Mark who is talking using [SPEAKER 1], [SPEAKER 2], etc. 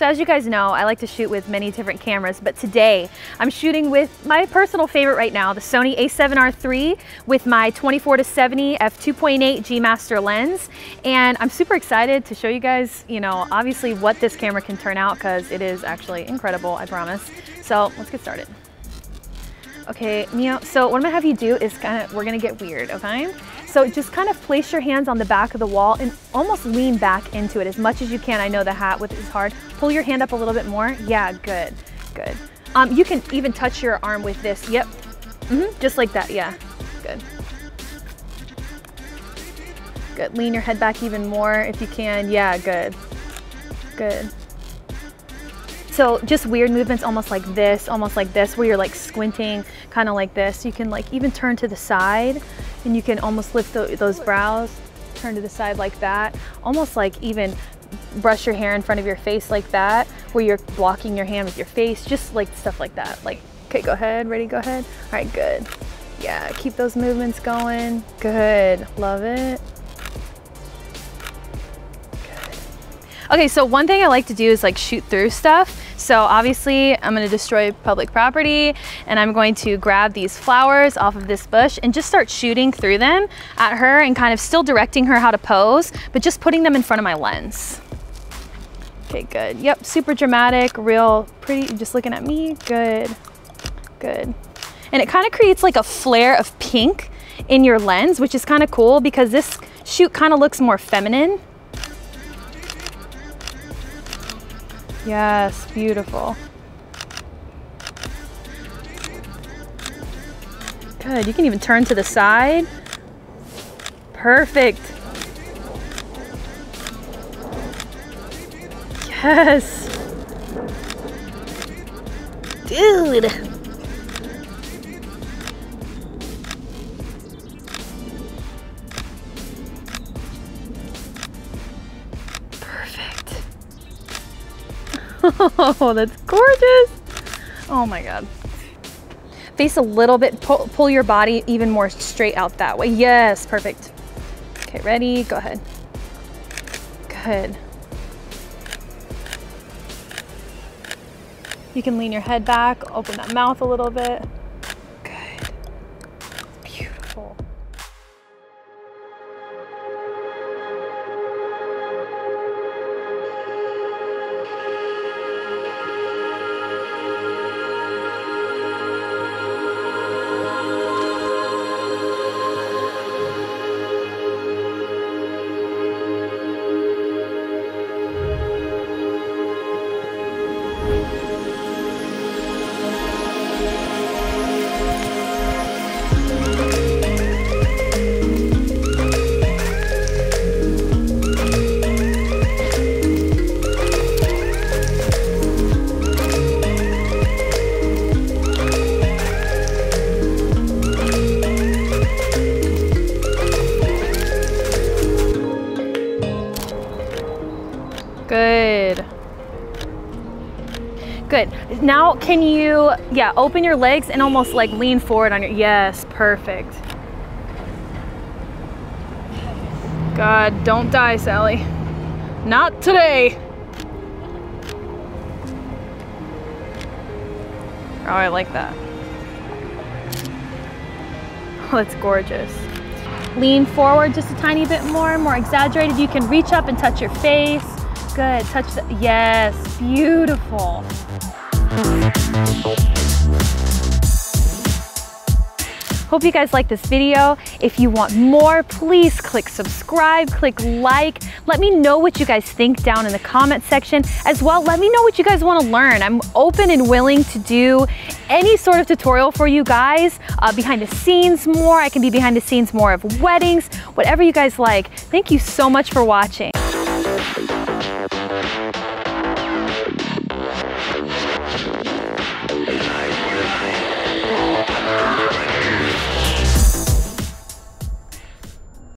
[SPEAKER 1] So as you guys know, I like to shoot with many different cameras, but today I'm shooting with my personal favorite right now, the Sony a7R III with my 24 to 70 f2.8 G Master lens. And I'm super excited to show you guys, you know, obviously what this camera can turn out because it is actually incredible, I promise. So let's get started. Okay, Mio, so what I'm gonna have you do is kind of, we're gonna get weird, okay? So just kind of place your hands on the back of the wall and almost lean back into it as much as you can. I know the hat with is hard. Pull your hand up a little bit more. Yeah, good, good. Um, you can even touch your arm with this. Yep, mm -hmm. just like that, yeah, good. Good, lean your head back even more if you can. Yeah, good, good. So just weird movements almost like this, almost like this, where you're like squinting, kind of like this. You can like even turn to the side and you can almost lift the, those brows, turn to the side like that. Almost like even brush your hair in front of your face like that, where you're blocking your hand with your face, just like stuff like that. Like, okay, go ahead, ready, go ahead. All right, good. Yeah, keep those movements going. Good, love it. Okay, so one thing I like to do is like shoot through stuff. So obviously I'm gonna destroy public property and I'm going to grab these flowers off of this bush and just start shooting through them at her and kind of still directing her how to pose, but just putting them in front of my lens. Okay, good. Yep, super dramatic, real pretty, just looking at me, good, good. And it kind of creates like a flare of pink in your lens, which is kind of cool because this shoot kind of looks more feminine Yes, beautiful. Good, you can even turn to the side. Perfect. Yes. Dude. Oh, that's gorgeous. Oh my God. Face a little bit, pull, pull your body even more straight out that way. Yes, perfect. Okay, ready? Go ahead. Good. You can lean your head back, open that mouth a little bit. Good. Good. Now can you, yeah, open your legs and almost like lean forward on your, yes, perfect. God, don't die, Sally. Not today. Oh, I like that. Oh, that's gorgeous. Lean forward just a tiny bit more, more exaggerated. You can reach up and touch your face. Good, touch the, yes, beautiful. Hope you guys like this video. If you want more, please click subscribe, click like. Let me know what you guys think down in the comment section. As well, let me know what you guys wanna learn. I'm open and willing to do any sort of tutorial for you guys, uh, behind the scenes more. I can be behind the scenes more of weddings, whatever you guys like. Thank you so much for watching.